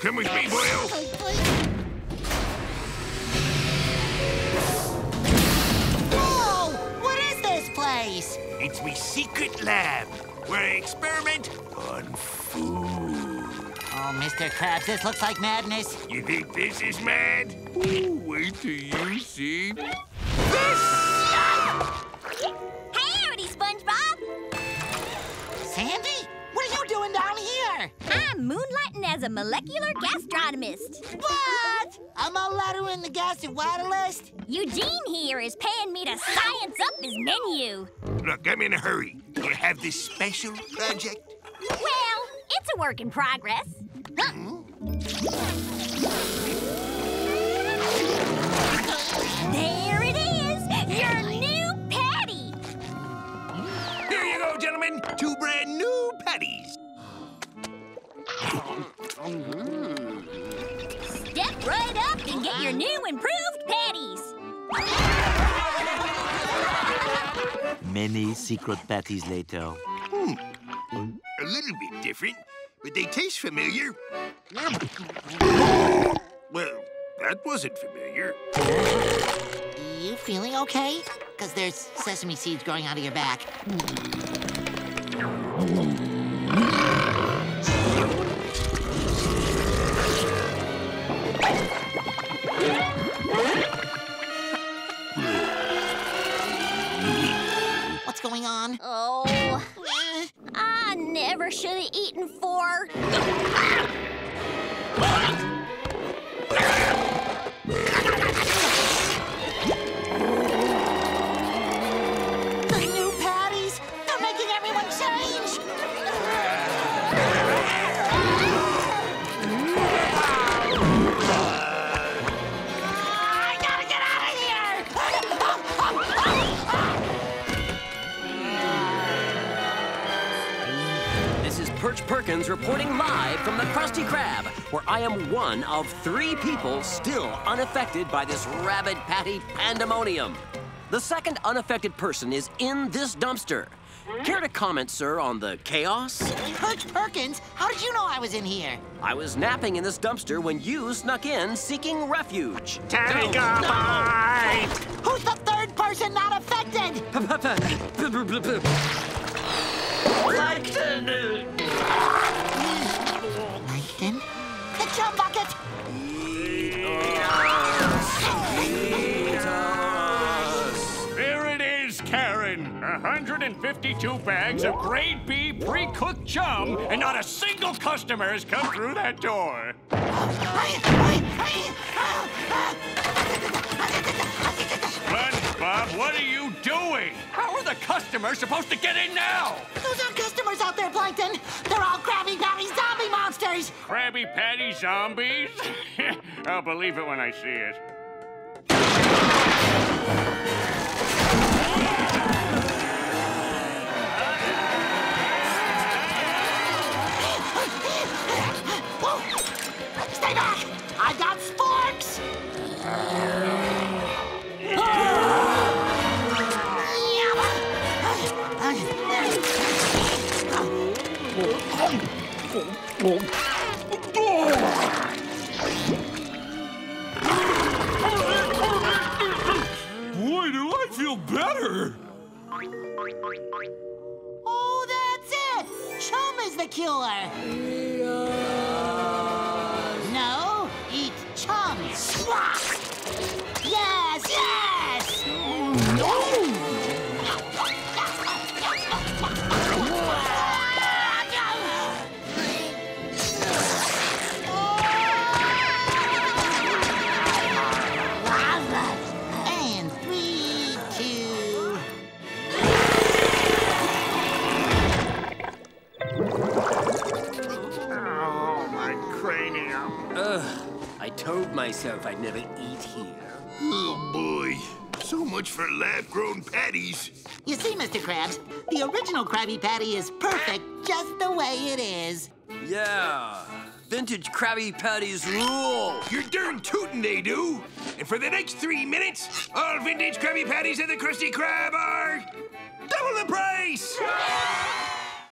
Come with me, boyo. Whoa! What is this place? It's my secret lab where I experiment on food. Oh, Mr. Krabs, this looks like madness. You think this is mad? Ooh, wait till you see. This! Hey, howdy, SpongeBob! Sandy? I'm moonlighting as a molecular gastronomist. What? I'm a letter in the gas and water list? Eugene here is paying me to science up his menu. Look, I'm in a hurry. You have this special project? Well, it's a work in progress. Huh? There it is! Your new patty! Here you go, gentlemen. Two brand new patties. Step right up and get your new improved patties. Many secret patties later. Hmm, a little bit different, but they taste familiar. Well, that wasn't familiar. You feeling okay? Because there's sesame seeds growing out of your back. I never should have eaten four. Perch Perkins reporting live from the Krusty Krab, where I am one of three people still unaffected by this rabid patty pandemonium. The second unaffected person is in this dumpster. Hmm? Care to comment, sir, on the chaos? Perch Perkins, how did you know I was in here? I was napping in this dumpster when you snuck in seeking refuge. Take a bite! Who's the third person not affected? Plankton? Chum bucket! There it is, Karen. 152 bags of grade B pre-cooked chum, and not a single customer has come through that door. SpongeBob, what are you doing? How are the customers supposed to get in now? Those aren't customers out there, Plankton! They're all Krabby Patty zombie monsters! Krabby Patty zombies? I'll believe it when I see it. Stay back! I got sporks! Boy, do I feel better! Oh, that's it! Chum is the killer! Ugh, I told myself I'd never eat here. Oh, boy. So much for lab-grown patties. You see, Mr. Krabs, the original Krabby Patty is perfect just the way it is. Yeah, vintage Krabby Patties rule. You're darn tootin' they do. And for the next three minutes, all vintage Krabby Patties at the Krusty Krab are double the price.